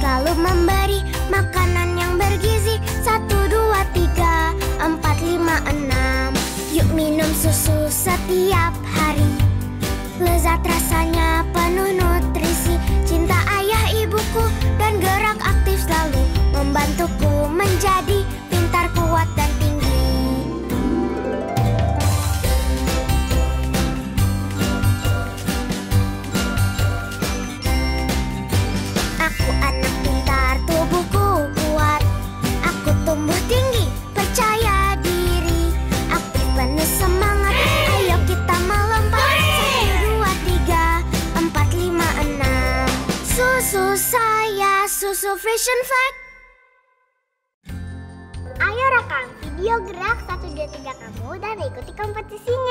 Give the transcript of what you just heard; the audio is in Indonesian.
Selalu memberi makanan yang bergizi. Satu, dua, tiga, empat, lima, enam. Yuk minum susu setiap hari. Lezat rasanya penuh nutrisi. Cinta ayah ibuku dan gerak aktif selalu Membantuku menjadi pintar, kuat, dan tinggi. Aku anak tumbuh tinggi, percaya diri. Aktif penuh semangat, ayo kita melompat. Satu, dua, tiga, empat, lima, enam. Susu saya, susu Frisian Fact Ayo rekam video gerak 1, 2, 3 kamu dan ikuti kompetisinya